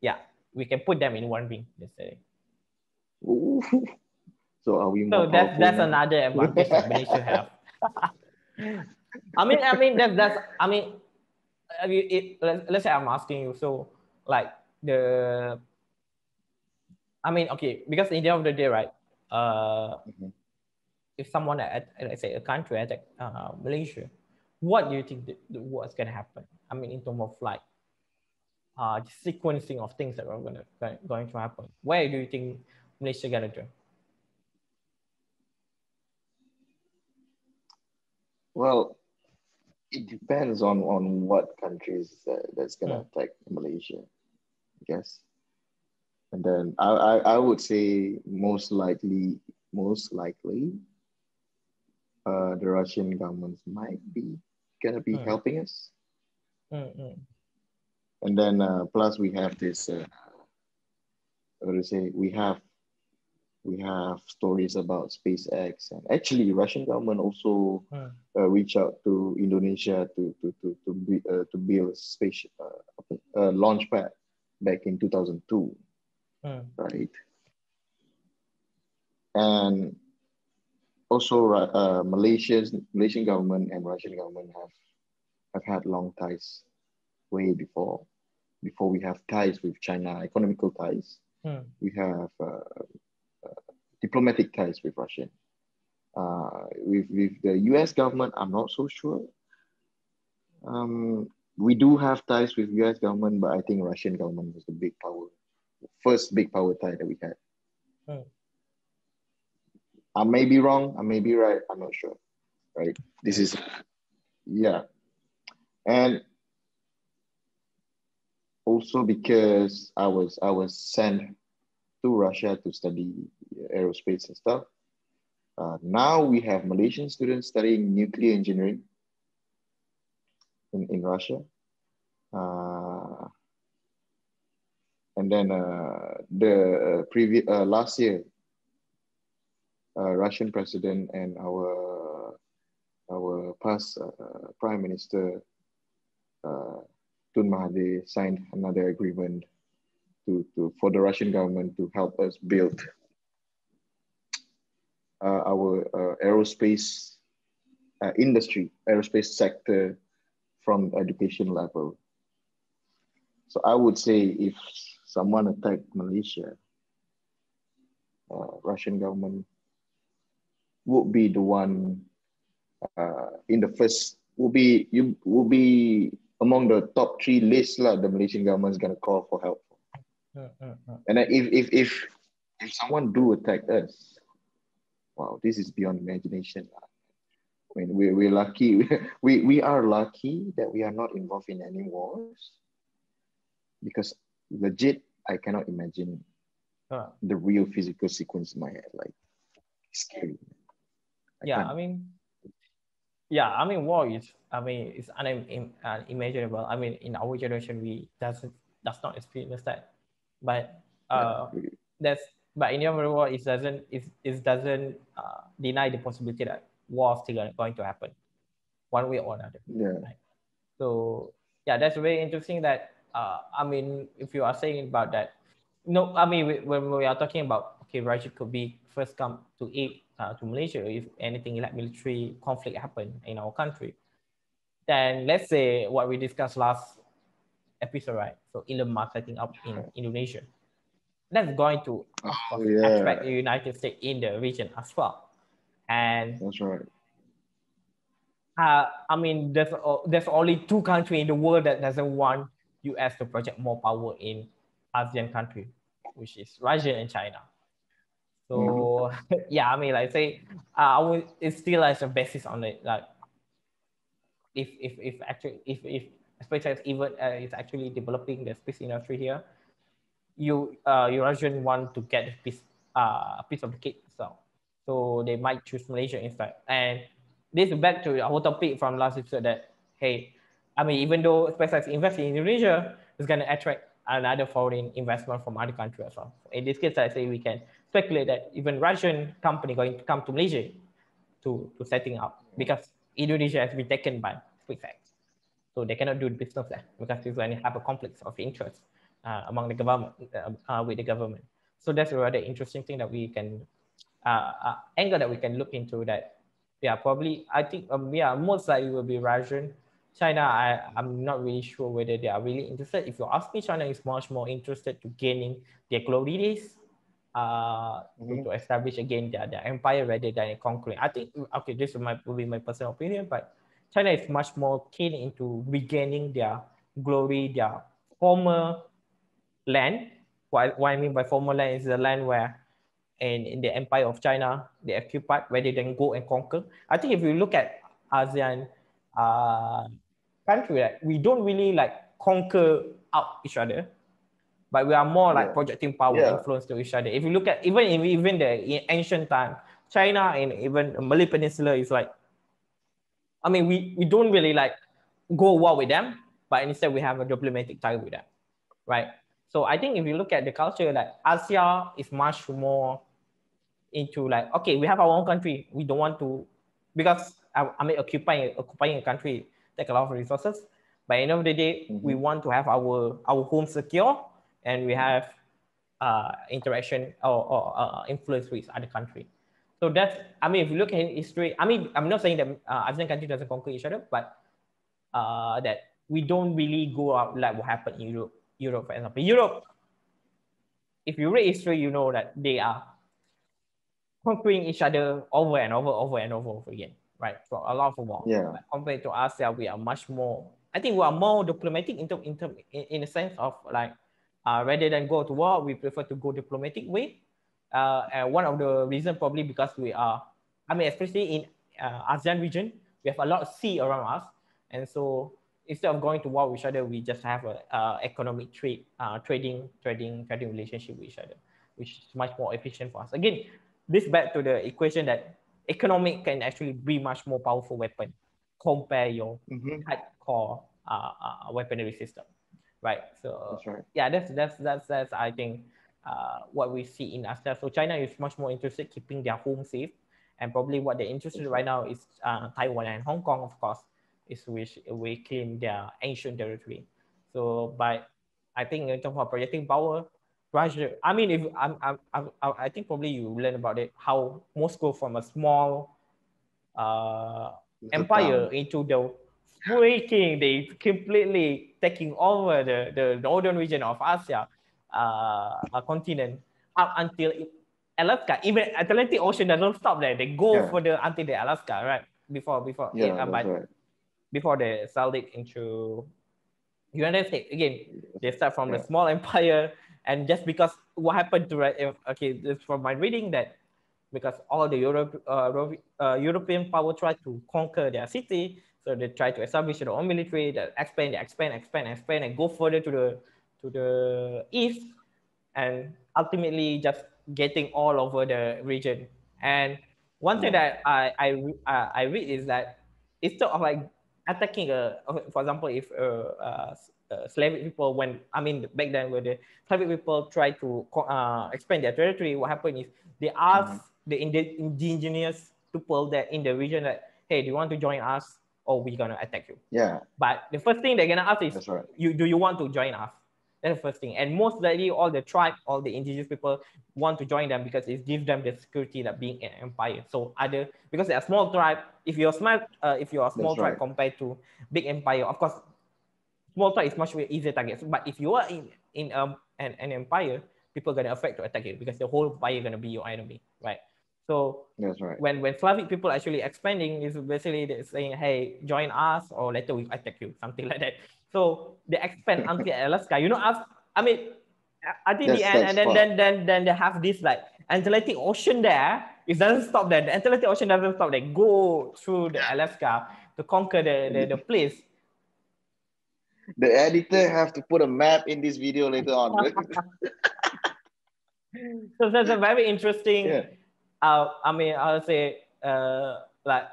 yeah, we can put them in one ring. Let's say. Ooh. So are we So that's that's now? another advantage that Malaysia have. I mean, I mean that's that's I mean, I mean it, let's, let's say I'm asking you. So like the, I mean, okay, because in the end of the day, right? Uh, Mhm. if someone at let's say a country attack uh, Malaysia, what do you think that, that what's gonna happen? I mean, in terms of like uh sequencing of things that are gonna going to happen. Where do you think Malaysia do? Well, it depends on on what countries that, that's gonna Hmm. attack Malaysia, I guess. And then I, I I would say most likely most likely, uh, the Russian government might be gonna be Hmm. helping us. Mm-mm. And then uh, plus we have this, uh, what to say, we have we have stories about SpaceX and actually Russian government also uh, reach out to Indonesia to to to to, be, uh, to build a space uh, uh, launch pad back in 2002, Mm. right? And also, uh, Malaysia's Malaysian government and Russian government have have had long ties way before before we have ties with China, economical ties. We have uh, uh, diplomatic ties with Russia. Uh, with with the U.S. government, I'm not so sure. Um, we do have ties with U.S. government, but I think Russian government was the big power, first big power tie that we had. Hmm. I may be wrong. I may be right. I'm not sure. Right. This is, yeah, and also because I was I was sent to Russia to study aerospace and stuff. Uh, now we have Malaysian students studying nuclear engineering in, in Russia. Uh, and then uh, the previous uh, last year, uh, Russian president and our our past uh, prime minister Tun Mahathir signed another agreement to, to for the Russian government to help us build uh, our uh, aerospace uh, industry, aerospace sector from education level. So I would say if someone attacked Malaysia, uh, Russian government would be the one uh, in the first will be you will be among the top three lists lah. The Malaysian government is gonna call for help. And if if if if someone do attack us, wow, this is beyond imagination. I mean, we we're lucky. We we are lucky that we are not involved in any wars, because legit, I cannot imagine Uh, the real physical sequence in my head. Like scary. I yeah, can't. I mean, yeah, I mean, war is, I mean, it's unimaginable. I mean, in our generation, we doesn't does not experience that, but uh, that's but in the war, it doesn't it, it doesn't uh, deny the possibility that war is still going to happen, one way or another. yeah. So yeah, that's very interesting. That uh, I mean, if you are saying about that, no, I mean when we are talking about okay, Russia could be first come to aid uh, to Malaysia if anything like military conflict happen in our country. Then let's say what we discussed last episode, right? So Elon Musk setting up in Indonesia. That's going to of Oh, course, yeah. attract the United States in the region as well. And That's right. uh, I mean, there's o- there's only two countries in the world that doesn't want US to project more power in ASEAN country, which is Russia and China. So yeah, I mean, like say, uh, I would it still has a basis on it. Like, if if if actually if if SpaceX even uh, is actually developing the space industry here, you uh you Russian want to get a piece uh piece of the cake. So So they might choose Malaysia instead. And this is back to our topic from last episode that, hey, I mean, even though SpaceX invests in Indonesia, it's going to attract another foreign investment from other countries as well. In this case, I say we can speculate that even Russian company going to come to Malaysia to, to setting up because Indonesia has been taken by SpaceX. So they cannot do business there because it's going to have a conflict of interest uh, among the government, uh, uh, with the government. So that's a rather interesting thing that we can, uh, uh, angle that we can look into that. Yeah, probably, I think, um, yeah, most likely will be Russian China, I, I'm not really sure whether they are really interested. If you ask me, China is much more interested to gaining their glory days, uh, mm-hmm. to establish again their, their empire rather than conquering. I think, okay, this my, will be my personal opinion, but China is much more keen into regaining their glory, their former land. What, what I mean by former land is the land where in, in the empire of China, they occupied where they than go and conquer. I think if you look at ASEAN, uh, country that we don't really like conquer out each other, but we are more like yeah. projecting power yeah. influence to each other. If you look at even in even the ancient time, China and even Malay Peninsula is like, I mean, we, we don't really like go war with them, but instead we have a diplomatic tie with them, right? So I think if you look at the culture, like Asia is much more into like, okay, we have our own country. We don't want to, because I, I mean, occupying occupying a country take a lot of resources. By the end of the day, mm-hmm. we want to have our our home secure and we have uh, interaction or, or uh, influence with other country. So that's, I mean, if you look at history, I mean, I'm not saying that uh, ASEAN countries doesn't conquer each other, but uh, that we don't really go out like what happened in Europe. Europe, for example, Europe. If you read history, you know that they are conquering each other over and over, over and over, over again right? For a lot of war. Yeah. But compared to ASEAN, we are much more. I think we are more diplomatic in term, in term in, in a sense of like uh, rather than go to war, we prefer to go diplomatic way. Uh, one of the reason probably because we are, I mean, especially in uh, ASEAN region, we have a lot of sea around us, and so instead of going to war with each other, we just have a uh, economic trade, uh, trading, trading, trading relationship with each other, which is much more efficient for us. Again, this back to the equation that economic can actually be much more powerful weapon compare your mm-hmm. hardcore uh, uh, weaponry system, right? So right. yeah, that's that's that's that's I think uh, what we see in ASEAN. So China is much more interested keeping their home safe, and probably what they're interested right now is uh, Taiwan and Hong Kong, of course, is which we claim their ancient territory. So, but I think in terms of projecting power, Russia. I mean, if I'm, I'm, I'm, I think probably you learn about it how Moscow from a small uh, empire into the freaking they completely taking over the, the northern region of Asia continent up until Alaska. Even Atlantic Ocean doesn't stop there. They go yeah. further until the Alaska, right? Before before yeah, uh, but right. before they sell it into United States. Again, they start from yeah. the small empire and just because what happened to right okay this from my reading that because all the Europe, uh, uh, European power tried to conquer their city so they try to establish their own military that expand expand expand expand and go further to the to the east and ultimately just getting all over the region and one thing that I I uh, I read is that instead of like attacking a for example if a, a uh, Slavic people when I mean back then when the Slavic people try to uh, expand their territory, what happened is they ask mm-hmm. the ind- indigenous people that in the region that hey, do you want to join us or we're gonna attack you? Yeah. But the first thing they're gonna ask is, right. you do you want to join us? That's the first thing. And most likely, all the tribe, all the indigenous people want to join them because it gives them the security that being an empire. So other because they're a small tribe, if you're small, uh, if you're a small That's tribe right. compared to big empire, of course, small tribe is much easier target. But if you are in in um, an, an empire, people are gonna affect to attack you because the whole empire gonna be your enemy, right? So that's right. When when Slavic people actually expanding is basically saying, hey, join us or later we attack you, something like that. So they expand until Alaska. You know, us. I mean, I think the end, and then, then then then they have this like Atlantic Ocean there. It doesn't stop there. The Atlantic Ocean doesn't stop. They go through the Alaska to conquer the, the, the place the editor have to put a map in this video later on. so that's a very interesting yeah. uh, I mean, I'll say, uh, like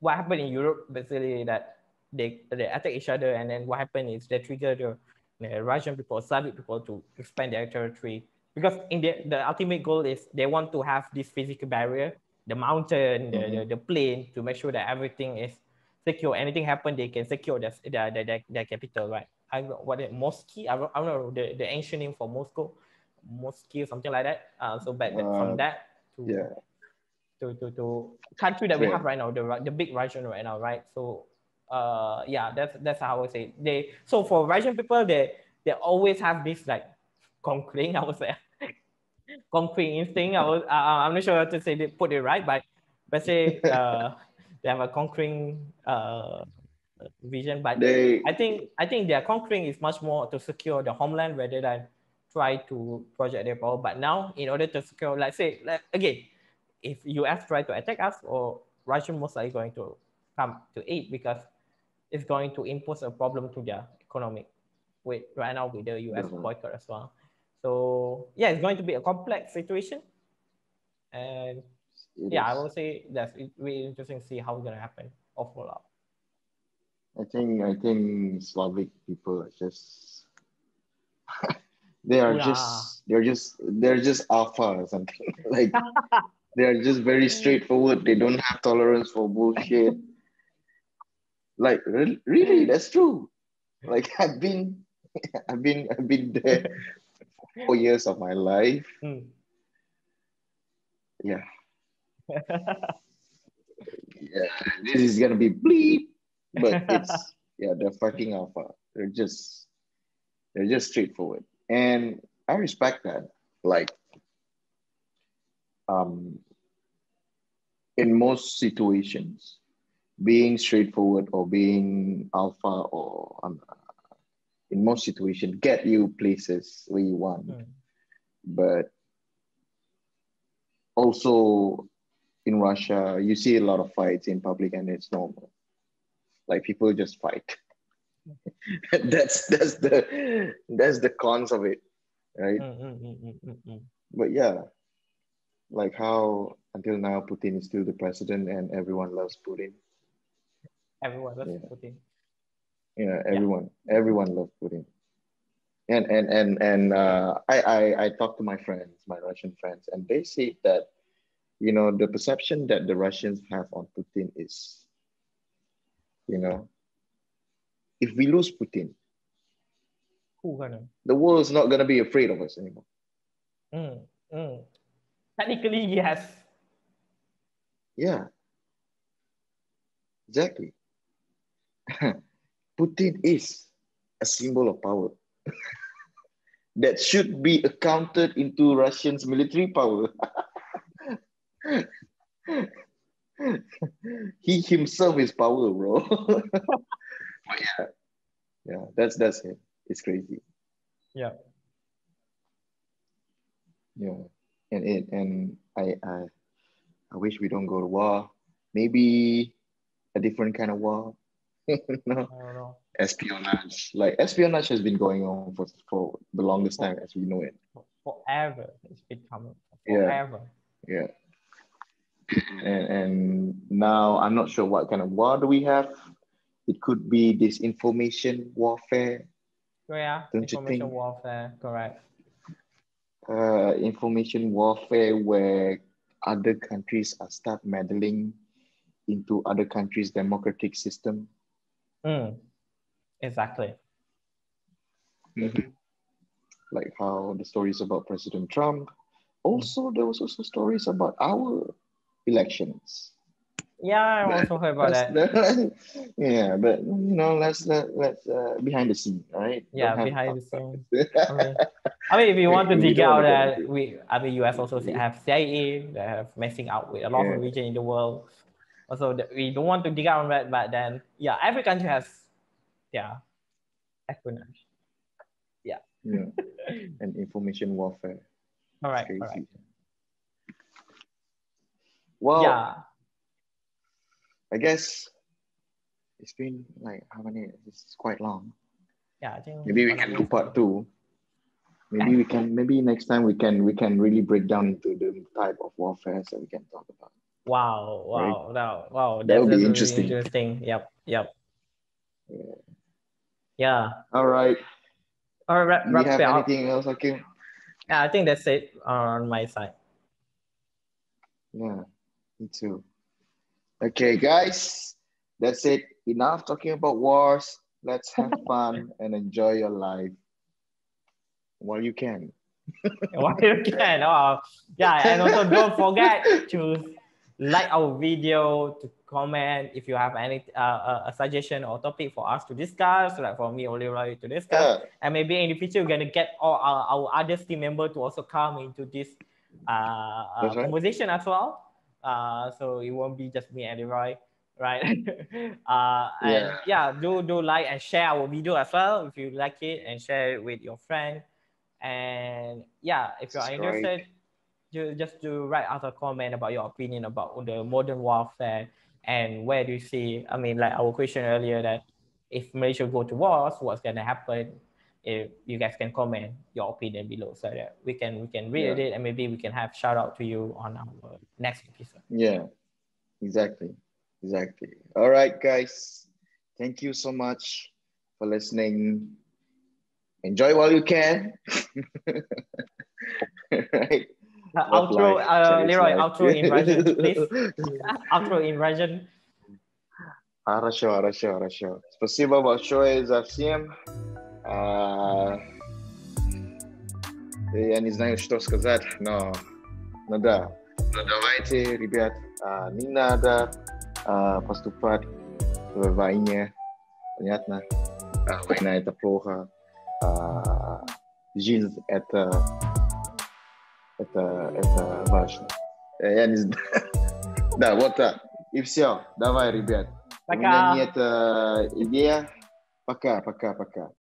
what happened in Europe, basically that they they attack each other, and then what happened is they trigger the, the Russian people, Slavic people to expand their territory because in the the ultimate goal is they want to have this physical barrier, the mountain, the, mm-hmm. the, the plain, to make sure that everything is secure. Anything happen, they can secure their their their, their capital, right? I what it Moscow. I I don't know the, the ancient name for Moscow, Moscow, something like that. Uh, so back uh, from that to yeah. to, to to country that we have right now, the the big Russian right now, right? So uh yeah, that's that's how I would say they. So for Russian people, they they always have this like conquering, I would say, conquering instinct. I was, uh, I'm not sure how to say they put it right, but but say uh, they have a conquering uh, vision. But they, I think I think their conquering is much more to secure the homeland rather than try to project their power. But now, in order to secure, let's say, like, again, if US try to attack us, or Russia most likely going to come to aid because it's going to impose a problem to their economic. With right now with the US mm-hmm. boycott as well. So yeah, it's going to be a complex situation. And it yeah, is. I will say that's really interesting to see how it's gonna happen or follow up. I think I think Slavic people are just they are yeah. just they're just they're just alpha or something. like they're just very straightforward. They don't have tolerance for bullshit. Like really, really, that's true. Like I've been I've been I've been there four years of my life. Mm. Yeah. yeah, this is gonna be bleep, but it's yeah, they're fucking alpha. They're just they're just straightforward. And I respect that. Like um in most situations, being straightforward or being alpha or um, in most situations get you places where you want. Mm. But also in Russia, you see a lot of fights in public and it's normal. Like people just fight. that's that's the that's the cons of it, right? Mm, but yeah, like how until now Putin is still the president and everyone loves Putin. Everyone loves yeah. Putin yeah everyone yeah. everyone loves putin and and and and uh, I, I i talked to my friends my russian friends and they say that you know the perception that the russians have on putin is you know if we lose putin Who gonna? the world is not going to be afraid of us anymore mm, mm. technically yes yeah exactly Putin is a symbol of power that should be accounted into Russians' military power. he himself is power, bro. but oh, yeah, yeah, that's that's it. It's crazy. Yeah. Yeah, and it and I I I wish we don't go to war. Maybe a different kind of war no. Espionage. Like espionage has been going on for, for the longest time as we know it. Forever. It's been coming. Forever. Yeah. yeah. And, and now I'm not sure what kind of war do we have. It could be this information warfare. Yeah, Don't information warfare, correct. Uh, information warfare where other countries are start meddling into other countries' democratic system Mm, exactly. Mm-hmm. Like how the stories about President Trump. Also, there was also stories about our elections. Yeah, I also heard about that. yeah, but you know, let's let, let's uh, behind the scene, right? Yeah, behind the scene. I mean, I mean, if you want to dig out that, we, I mean, US also have CIA that have messing out with a lot yeah. of region in the world also we don't want to dig out on that but then yeah every country has yeah espionage yeah. Yeah. And information warfare. All right, all right well yeah. I guess it's been like how many? It's quite long. Yeah i think maybe we can do part two. Maybe we can maybe next time we can we can really break down into the type of warfare that we can talk about. Wow, wow, right? wow, wow. That would be interesting. Really interesting. Yep, yep. Yeah. yeah. All right. All right, wrap, Do you have anything else, Hakim? Yeah, I think that's it on my side. Yeah, me too. Okay, guys, that's it. Enough talking about wars. Let's have fun and enjoy your life while you can. while you can. Oh, yeah, and also don't forget to like our video, to comment if you have any uh, a suggestion or topic for us to discuss, like for me or Leeroy to discuss. Yeah. And maybe in the future, we're gonna get all our, our other team member to also come into this uh, uh conversation as well. Uh, so it won't be just me and Leeroy, right? uh, and yeah. yeah, do do like and share our video as well if you like it, and share it with your friend. And yeah, if you're That's interested. You just to write out a comment about your opinion about the modern warfare and where do you see i mean like our question earlier that if malaysia go to wars what's going to happen? If you guys can comment your opinion below so that we can we can read yeah. it and maybe we can have shout out to you on our next episode. Yeah exactly exactly. All right guys. Thank you so much for listening. Enjoy while you can. Right outro, uh, Leroy, outro in Russian, please. outro in Russian. Хорошо, хорошо, хорошо. Спасибо большое за всем. А, я не знаю, что сказать, но, но да. Но давайте, ребят, а, не надо а, поступать в войне. Понятно? А, война это плохо. А, жизнь это это, это важно. Я не знаю. Да, вот так. И все. Давай, ребят. Пока. У меня нет э, идеи. Пока, пока, пока.